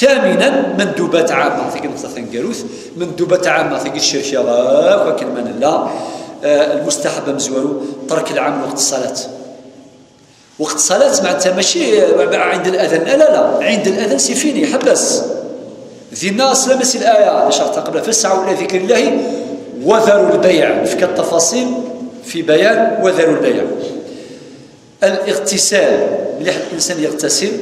ثامنا مندوبات عامة في نقطة ثنقروث مندوبات عامة في الشركة وكان من لا. آه، المستحب مزورو ترك العمل وقت الصلاة. وقت الصلاة معناتها ماشي عند الأذان. لا لا عند الأذان سيفيني حبس. ذي الناس لمس الآية. شرط قبل فسعوا إلى ذكر الله وذروا البيع. في التفاصيل في بيان وذروا البيع. الاغتسال. مليح الإنسان يغتسل.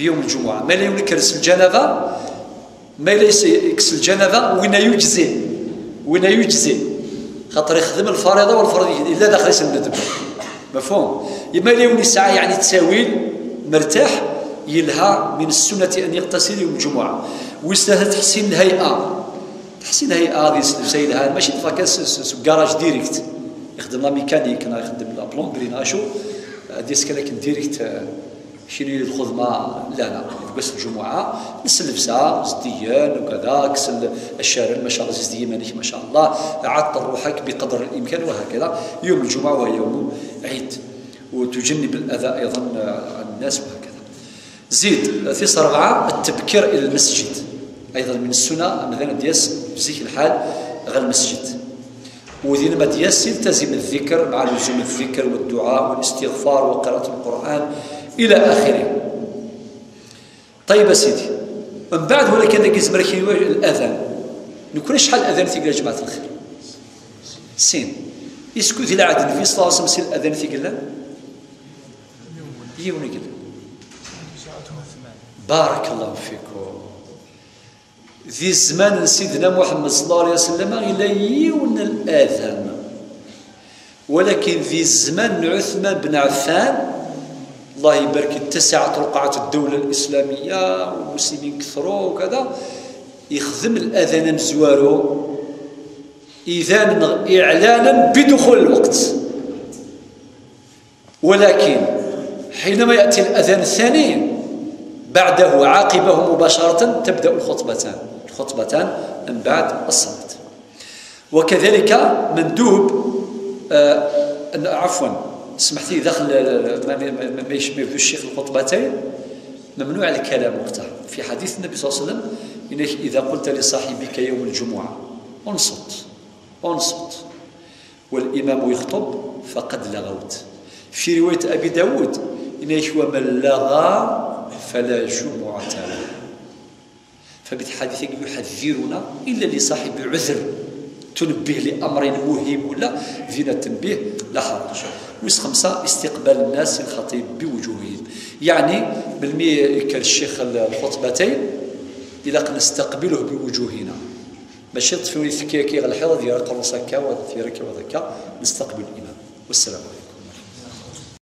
بيوم الجمعة. ما لا يكرس الجنابة؟ ما ليس يكسل الجنابة؟ وين يجزي؟ وين يجزي؟ خاطر يخدم الفريضة والفريضة إلا داخل اسم الندب مفهوم؟ يما يولي ساعة يعني تساويل مرتاح يلها من السنة أن يغتسل يوم الجمعة. ويستاهل تحسين الهيئة. تحسين الهيئة هذه سيلها ماشي تفكر كراج ديريكت يخدم لا ميكانيك يخدم لا بلومبري ناشو ديسك لكن ديريكت شنو الخدمة؟ لا لا بس الجمعة نسلفسها زديان وكذا كسل الشارع ما شاء الله زديان ما شاء الله عطر روحك بقدر الإمكان وهكذا. يوم الجمعة وهو يوم عيد وتجنب الأذى أيضا عن الناس وهكذا. زيد في رابعة التبكير إلى المسجد. أيضا من السنة مثلا دياس بزيك الحال غير المسجد. وذين ما دياس يلتزم الذكر مع لزوم الذكر والدعاء والاستغفار وقراءة القرآن. إلى آخره. طيب سيدي من بعد ولا كان كيز الأذان. نكون شحال الأذان في جماعة الخير؟ سين. يسكت إلى عاد النبي صلى الله عليه وسلم الأذان في قلنا يوني قلنا بارك الله فيكم. ذي الزمان سيدنا محمد صلى الله عليه وسلم إلى يون الآذان. ولكن ذي الزمان عثمان بن عفان الله يبارك اتسعت رقعة الدولة الإسلامية والمسلمين كثروا وكذا. يخدم الأذان زوارو إذانا إعلانا بدخول الوقت. ولكن حينما يأتي الأذان الثاني بعده عاقبه مباشرة تبدأ الخطبتان الخطبتان من بعد الصلاة. وكذلك مندوب آه عفوا. سمحتي داخل ما يشبه الشيخ الخطبتين. ممنوع الكلام وقتها في حديث النبي صلى الله عليه وسلم إنك إذا قلت لصاحبك يوم الجمعة أنصت أنصت. والإمام يخطب فقد لغوت. في رواية أبي داود إنك ومن لغى فلا جمعة له. فبالحديث يحذرنا إلا لصاحب عذر. تنبه لأمر مهم ولا فينا التنبيه لا حرج. ويس خمسة استقبال الناس الخطيب بوجوههم. يعني بالمي كان الشيخ الخطبتين إلا نستقبله بوجوهنا. ماشي تطفيو ثكيكي غير الحيض ديال قرصكا وثيرك وذكا نستقبل الإمام. والسلام عليكم.